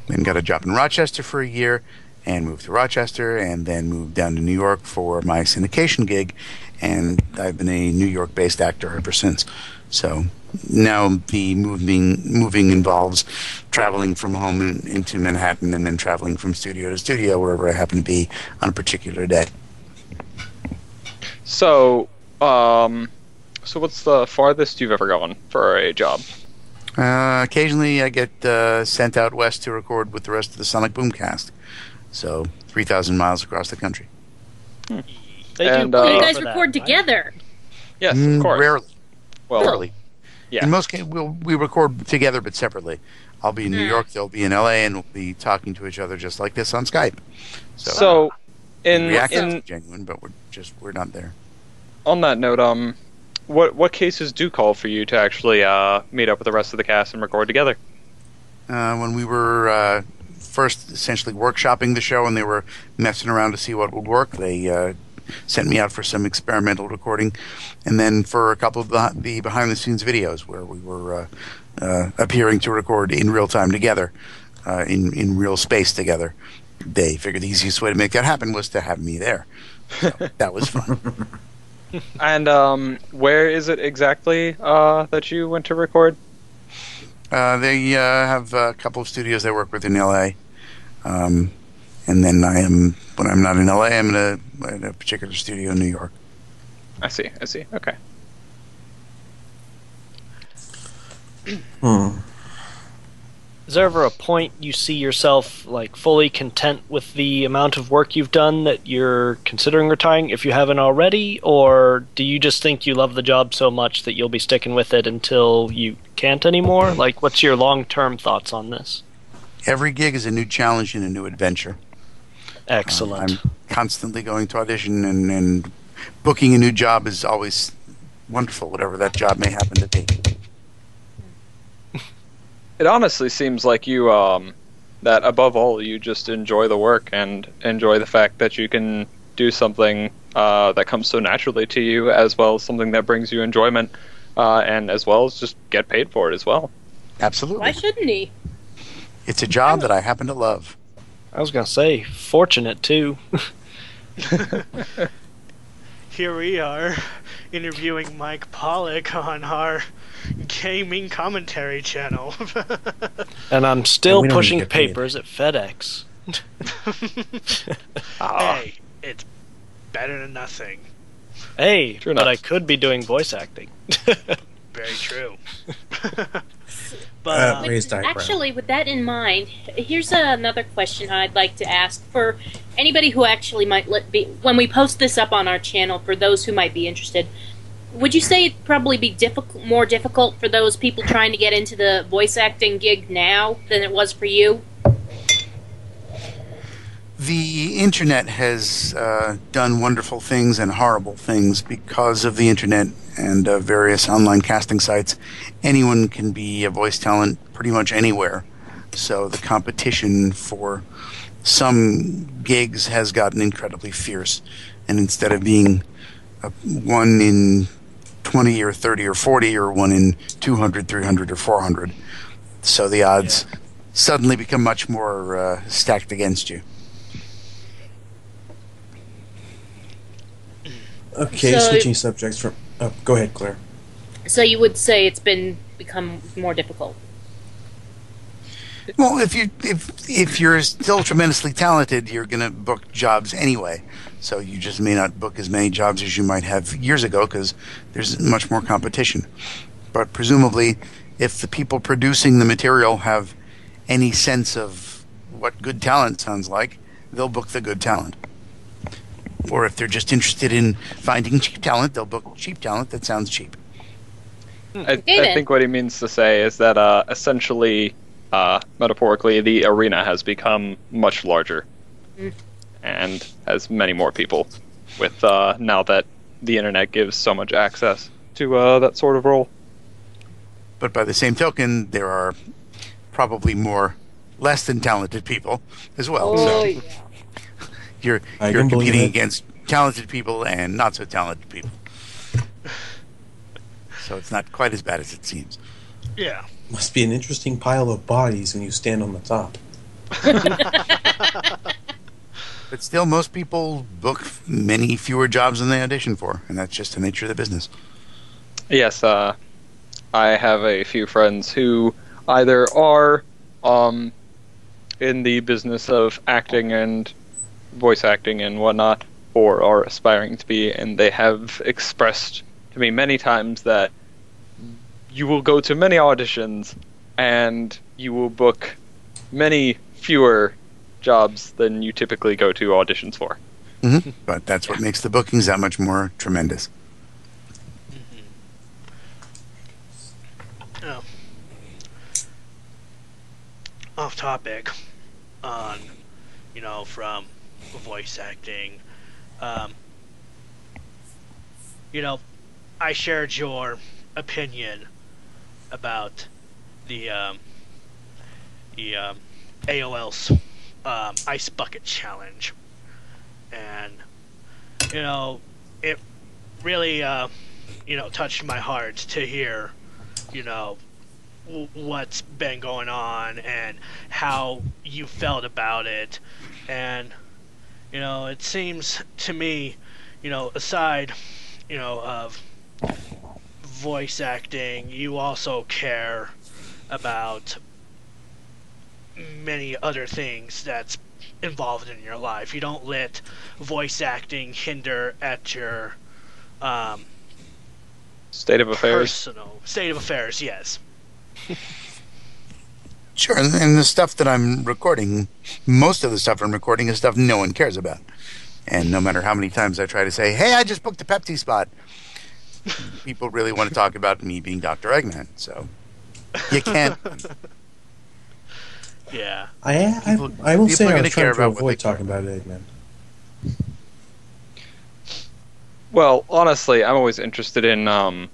Then got a job in Rochester for a year and moved to Rochester and then moved down to New York for my syndication gig. And I've been a New York based actor ever since. So now the moving moving involves traveling from home in, into Manhattan and then traveling from studio to studio wherever I happen to be on a particular day. So, um, so what's the farthest you've ever gone for a job? Uh, occasionally, I get uh, sent out west to record with the rest of the Sonic Boomcast. So, 3,000 miles across the country. They And, do uh, So pay you for guys that, record right? together. Yes, Mm, of course. Rarely. Well, Rarely. yeah. In most cases, we'll, we record together but separately. I'll be in New Hmm. York, they'll be in LA, and we'll be talking to each other just like this on Skype. So, So, in we act in genuine, but we're just we're not there. on that note, um, what what cases do call for you to actually uh meet up with the rest of the cast and record together? uh, when we were uh, first essentially workshopping the show and they were messing around to see what would work. They uh, sent me out for some experimental recording, and then for a couple of the, the behind the scenes videos where we were uh, uh, appearing to record in real time together, uh, in in real space together. They figured the easiest way to make that happen was to have me there. So that was fun. And um, where is it exactly uh that you went to record? Uh, they uh, have a couple of studios they work with in LA. Um, and then I am, when I'm not in LA, I'm in a, in a particular studio in New York. I see. I see. Okay. Hmm. Is there ever a point you see yourself like fully content with the amount of work you've done that you're considering retiring if you haven't already, or do you just think you love the job so much that you'll be sticking with it until you can't anymore? Like, what's your long-term thoughts on this? Every gig is a new challenge and a new adventure. Uh, Excellent. I'm constantly going to audition, and, and booking a new job is always wonderful, whatever that job may happen to be. It honestly seems like you um that above all you just enjoy the work and enjoy the fact that you can do something uh, that comes so naturally to you as well as something that brings you enjoyment uh, and as well as just get paid for it as well. Absolutely. Why shouldn't he? It's a job that I happen to love. I was gonna say fortunate too. Here we are, interviewing Mike Pollock on our gaming commentary channel. and I'm still we don't pushing get paid. papers at FedEx. Ah. hey, it's better than nothing. Hey, True but enough. I could be doing voice acting. Very true. Uh, but raised eyebrow. Actually, with that in mind, here's another question I'd like to ask for anybody who actually might let be when we post this up on our channel for those who might be interested. Would you say it'd probably be difficult, more difficult for those people trying to get into the voice acting gig now than it was for you? The internet has uh, done wonderful things and horrible things because of the internet and uh, various online casting sites. Anyone can be a voice talent pretty much anywhere. So the competition for some gigs has gotten incredibly fierce. And instead of being a one in 20 or 30 or 40 or one in 200, 300, or 400, so the odds suddenly become much more uh, stacked against you. Okay, So- switching subjects from. Oh, go ahead, Claire. So you would say it's been become more difficult. Well, if you if if you're still tremendously talented, you're going to book jobs anyway. So you just may not book as many jobs as you might have years ago because there's much more competition. But presumably, if the people producing the material have any sense of what good talent sounds like, they'll book the good talent. Or if they're just interested in finding cheap talent, they'll book cheap talent that sounds cheap. I, I think what he means to say is that uh, essentially, uh, metaphorically, the arena has become much larger Mm. and has many more people. With uh, now that the internet gives so much access to uh, that sort of role. But by the same token, there are probably more less than talented people as well. so yeah. You're I you're competing against talented people and not so talented people. so it's not quite as bad as it seems. yeah. Must be an interesting pile of bodies when you stand on the top. But still, most people book many fewer jobs than they audition for, and that's just the nature of the business. Yes, uh, I have a few friends who either are um, in the business of acting and voice acting and whatnot, or are aspiring to be, and they have expressed to me many times that you will go to many auditions and you will book many fewer jobs than you typically go to auditions for. hmm But that's what makes the bookings that much more tremendous. Oh. Off topic on, you know, from voice acting. Um, you know, I shared your opinion about the um, the um, ALS um, ice bucket challenge, and you know, it really uh, you know touched my heart to hear you know what's been going on and how you felt about it and you know it seems to me you know aside you know of voice acting you also care about many other things that's involved in your life you don't let voice acting hinder at your um, State of affairs. personal state of affairs yes Sure, and, and the stuff that I'm recording, most of the stuff I'm recording is stuff no one cares about. And no matter how many times I try to say, "Hey, I just booked a Pepsi spot," people really want to talk about me being Dr. Eggman. So you can't. yeah I I, People- I will say I gonna was trying care to about avoid talking about Eggman. Well, honestly, I'm always interested in um,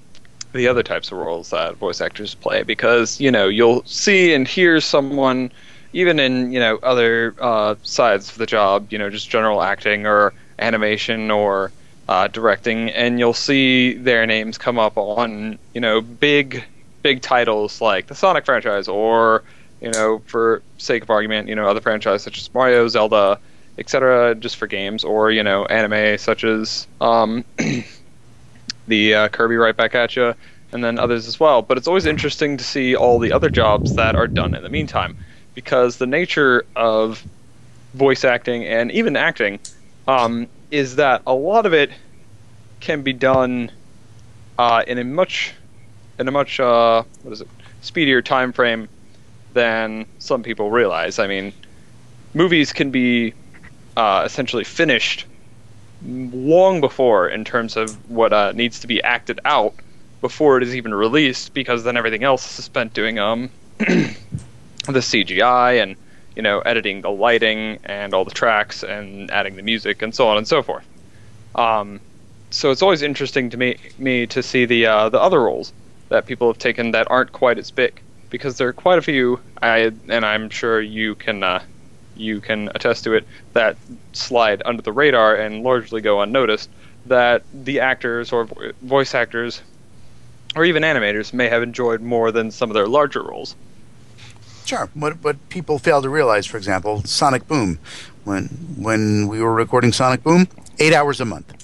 the other types of roles that voice actors play because you know you'll see and hear someone, even in you know other uh, sides of the job, you know just general acting or animation or uh, directing, and you'll see their names come up on you know big big titles like the Sonic franchise or you know for sake of argument, you know other franchises such as Mario, Zelda etc. just for games or you know anime such as um, the uh, Kirby Right Back at You and then others as well. But it's always interesting to see all the other jobs that are done in the meantime because the nature of voice acting and even acting um, is that a lot of it can be done uh, in a much in a much uh, what is it speedier time frame than some people realize. I mean, movies can be uh, essentially finished long before in terms of what uh, needs to be acted out before it is even released because then everything else is spent doing um the CGI and you know editing the lighting and all the tracks and adding the music and so on and so forth. Um, so it's always interesting to me me to see the uh, the other roles that people have taken that aren't quite as big because there are quite a few I and I'm sure you can uh, you can attest to it that slide under the radar and largely go unnoticed that the actors or vo- voice actors or even animators may have enjoyed more than some of their larger roles. Sure. What what people fail to realize, for example, Sonic Boom, when when we were recording Sonic Boom, eight hours a month.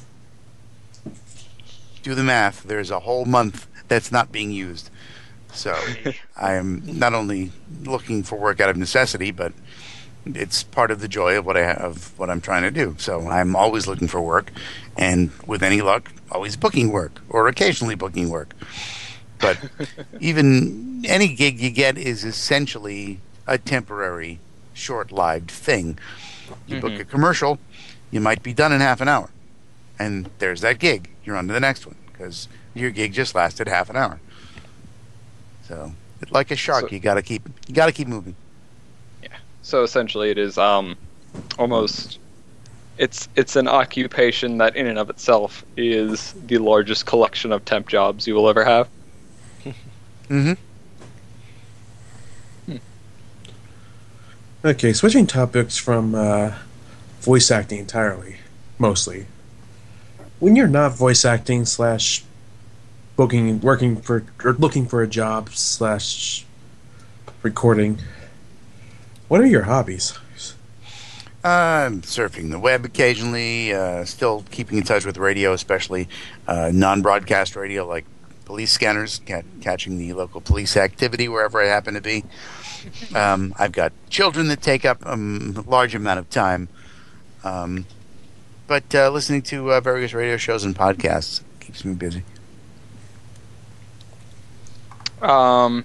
Do the math. There's a whole month that's not being used. So I am not only looking for work out of necessity, but it's part of the joy of what I have, what I'm trying to do. So I'm always looking for work, and with any luck, always booking work or occasionally booking work. But even any gig you get is essentially a temporary, short-lived thing. You book mm-hmm. a commercial, you might be done in half an hour, and there's that gig. You're on to the next one because your gig just lasted half an hour. So, like a shark, So- you gotta keep you gotta keep moving. So essentially, it is um, almost it's it's an occupation that in and of itself is the largest collection of temp jobs you will ever have. Mm-hmm. Okay, switching topics from uh, voice acting entirely, mostly. When you're not voice acting slash booking, working for or looking for a job slash recording. What are your hobbies? Uh, surfing the web occasionally. Uh, still keeping in touch with radio, especially uh, non-broadcast radio, like police scanners, ca- catching the local police activity wherever I happen to be. Um, I've got children that take up um, a large amount of time. Um, but uh, listening to uh, various radio shows and podcasts keeps me busy. Um,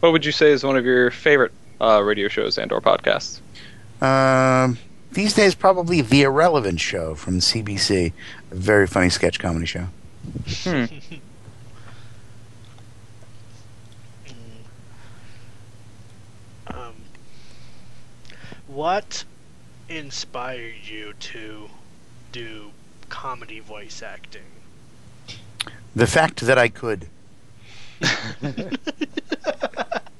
what would you say is one of your favorite uh, radio shows and/or podcasts? Um, these days, probably The Irrelevant Show from CBC, a very funny sketch comedy show. Hmm. Um, what inspired you to do comedy voice acting? The fact that I could.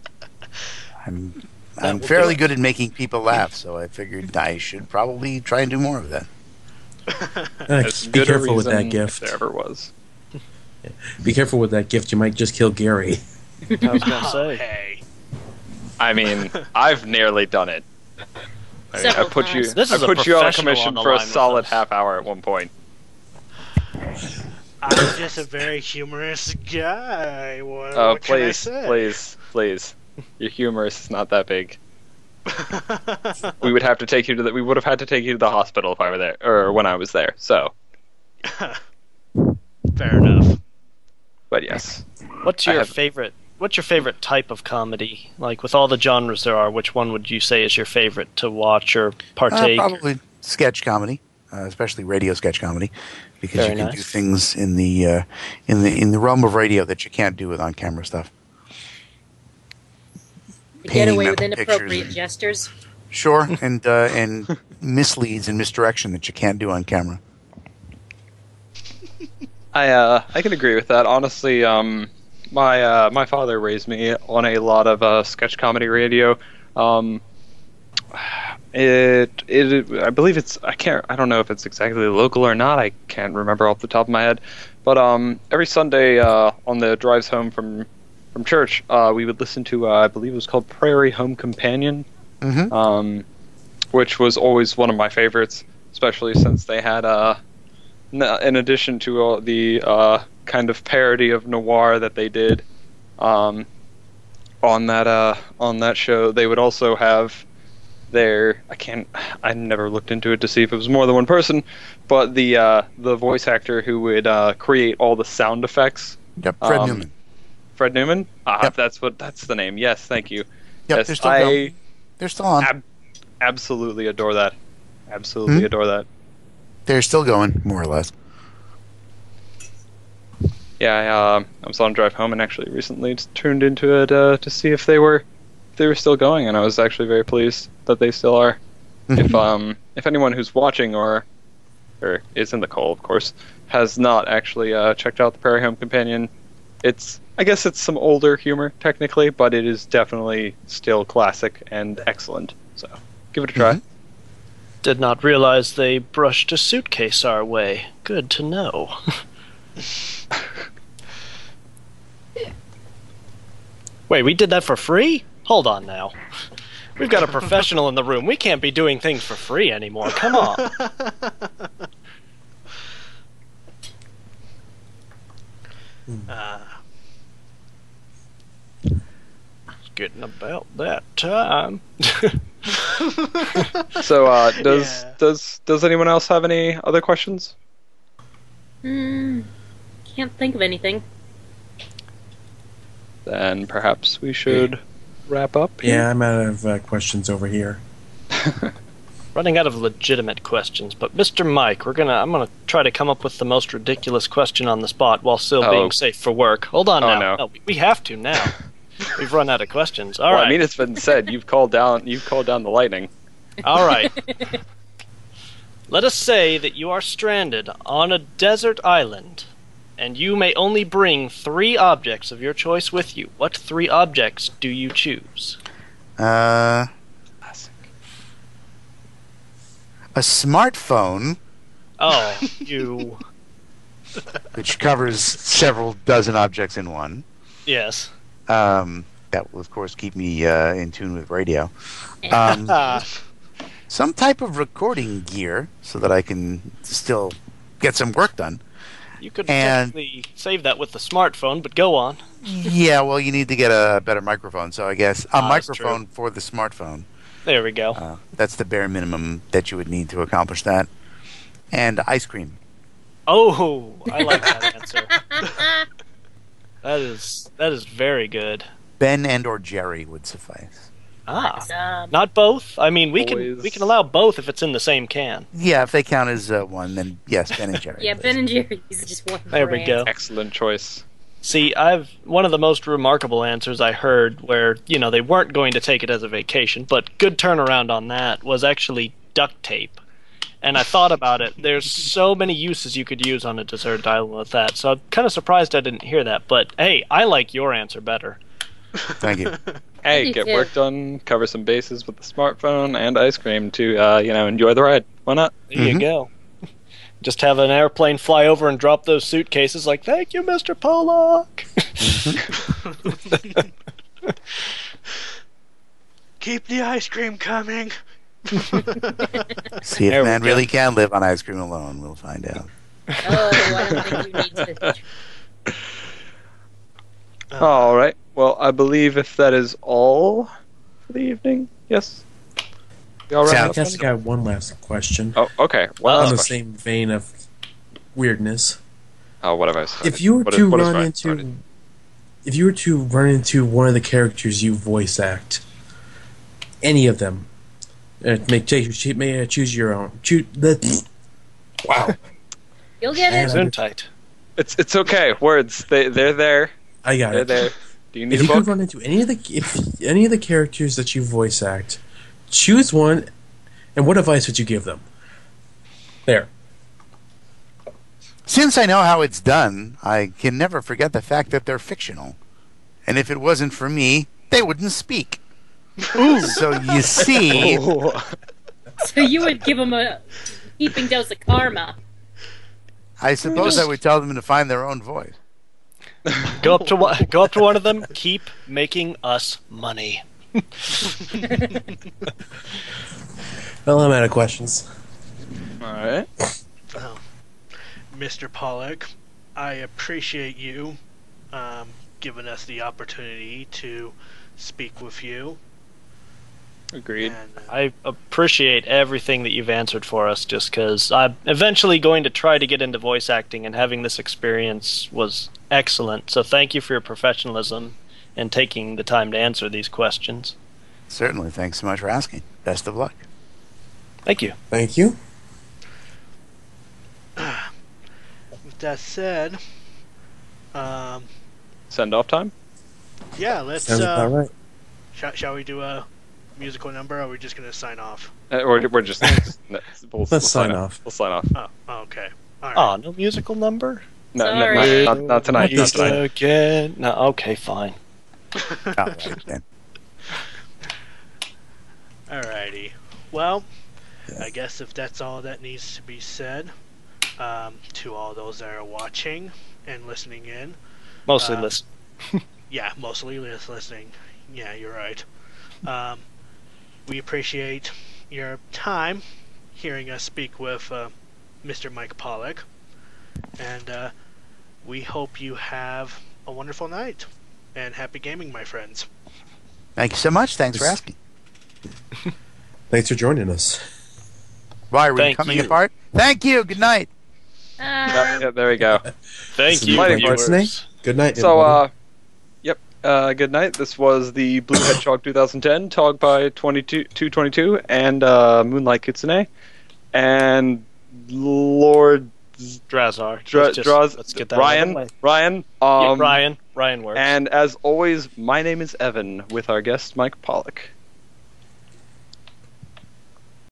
I'm I'm fairly good at making people laugh, so I figured I should probably try and do more of that. Uh, be careful with that gift. If there ever was. Be careful with that gift. You might just kill Gary. I was gonna Oh, say. hey. I mean, I've nearly done it. I, mean, I put you. This I is a put you on professional commission on for a solid half hour at one point. I'm just a very humorous guy. What, Oh, what can I please, please, please. Your humor is not that big. We would have to take you to the. We would have had to take you to the hospital if I were there, or when I was there. So, Fair enough. but yes. What's your have- favorite? What's your favorite type of comedy? Like with all the genres there are, which one would you say is your favorite to watch or Uh, partake? probably sketch comedy, uh, especially radio sketch comedy, because Very you can nice. do things in the uh, in the in the realm of radio that you can't do with on camera stuff. Get away with inappropriate pictures. gestures. Sure, and uh, and misleads and misdirection that you can't do on camera. I uh I can agree with that. Honestly, um my uh my father raised me on a lot of uh sketch comedy radio. Um it it I believe it's I can't I don't know if it's exactly local or not. I can't remember off the top of my head. But um every Sunday uh on the drives home from from church, uh we would listen to uh, I believe it was called Prairie Home Companion Mm-hmm. um, which was always one of my favorites, especially since they had, uh, in addition to the uh, kind of parody of noir that they did um, on that uh, on that show, they would also have their I can't I never looked into it to see if it was more than one person, but the uh, the voice actor who would uh, create all the sound effects, Yep, Fred Um, Newman. Fred Newman. Ah, Yep. that's what that's the name. Yes, thank you. Yep, yes, they're still I. going. They're still on. ab- absolutely adore that. Absolutely Hmm? adore that. They're still going, more or less. Yeah, I, um I was on drive home and actually recently tuned into it uh, to see if they were if they were still going, and I was actually very pleased that they still are. if um if anyone who's watching or or is in the call, of course, has not actually uh, checked out the Prairie Home Companion, it's I guess it's some older humor technically, but it is definitely still classic and excellent. So give it a try. Mhm. Did not realize they brushed a suitcase our way. Good to know. Wait, we did that for free? Hold on now. We've got a professional in the room. We can't be doing things for free anymore. Come on. Uh, Getting about that time. So uh, does Yeah. does does anyone else have any other questions? Hmm. Can't think of anything. Then perhaps we should wrap up. here. Yeah, I'm out of uh, questions over here. Running out of legitimate questions, but Mr. Mike, we're gonna I'm gonna try to come up with the most ridiculous question on the spot while still Oh. being safe for work. Hold on Oh, now. no. we- we have to now. We've run out of questions. All well, right. I mean, it's been said. You've called down. You've called down the lightning. All right. Let us say that you are stranded on a desert island, and you may only bring three objects of your choice with you. What three objects do you choose? Uh, a smartphone, Oh, you. which covers several dozen objects in one. Yes. Um, That will, of course, keep me uh, in tune with radio. Um, some type of recording gear so that I can still get some work done. you could And- save that with the smartphone, but go on. Yeah, well, you need to get a better microphone. So I guess a Ah, microphone for the smartphone. There we go. Uh, that's the bare minimum that you would need to accomplish that. And ice cream. Oh, I like that answer. That is that is very good. Ben and or Jerry would suffice. Ah, Awesome. not both. I mean, we can we can allow both if it's in the same can. Yeah, if they count as uh, one, then yes, Ben and Jerry. Yeah, Ben and Jerry's just one. There we go. Excellent choice. See, I've one of the most remarkable answers I heard where, you know, they weren't going to take it as a vacation, but good turnaround on that was actually duct tape. And I thought about it. There's so many uses you could use on a deserted island with that. So I'm kind of surprised I didn't hear that. But hey, I like your answer better. Thank you. Hey, Me get too. work done, cover some bases with the smartphone and ice cream to, uh, you know, enjoy the ride. Why not? There you Mhm. go. Just have an airplane fly over and drop those suitcases like, thank you, Mr. Pollock. Keep the ice cream coming. See if There man really can live on ice cream alone. We'll find out. Oh, I don't think you need to. All right. Well, I believe if that is all for the evening, yes. All right. all I right? Guess I got one last question Oh, okay. One Uh, on the question. same vein of weirdness. Oh, what have I started? If you were What to is- run right? into, Started. if you were to run into one of the characters you voice act, any of them, uh, make take, may uh, choose your own. Choose the. Wow, You'll get it. And- tight. It's it's okay. Words they they're there. I got They're it. there. Do you need If a you book? could run into any of the if any of the characters that you voice act, choose one, and what advice would you give them? There. Since I know how it's done, I can never forget the fact that they're fictional. And if it wasn't for me, they wouldn't speak. So you see, So you would give them a heaping dose of karma. I suppose I would tell them to find their own voice. Go up to one, go up to one of them. Keep making us money. Well, I'm out of questions. All right. Mr. Pollock, I appreciate you um, giving us the opportunity to speak with you. Agreed. And, uh, I appreciate everything that you've answered for us just because I'm eventually going to try to get into voice acting, and having this experience was excellent. So thank you for your professionalism and taking the time to answer these questions. Certainly. Thanks so much for asking. Best of luck. Thank you. Thank you. with that said, um, Send off time. yeah, let's. Sounds about Uh, right. shall, shall we do a musical number, or are we just going to sign off? Uh, we're, we're just no, we'll, we'll sign off. We'll sign off. Oh, oh, okay. All right. Oh, no musical number? No, no, not, not, not tonight. Not tonight. Again? No, okay, fine. All right, then. Alrighty. Well, I guess if that's all that needs to be said, um, to all those that are watching and listening in, Mostly Uh, listen. yeah, mostly lis- listening. Yeah, you're right. Um, we appreciate your time hearing us speak with uh, Mr. Mike Pollock, and uh, we hope you have a wonderful night and happy gaming, my friends. Thank you so much. Thanks for asking. Thanks for joining us. Why are we Thank coming you. apart? Thank you. Good night. Uh, yeah, there we go. Thank you, viewers. Good night. So, uh, yep. Uh, good night. This was the Blue Hedgehog 2010 Tog by 22, 222 and uh, Moonlight Kitsune and Lord Drazar. Dra- Let's just- Draws let's get that out of Ryan. the way. Ryan. Yeah, Um, Ryan. Ryan works. And as always, my name is Evan with our guest Mike Pollock.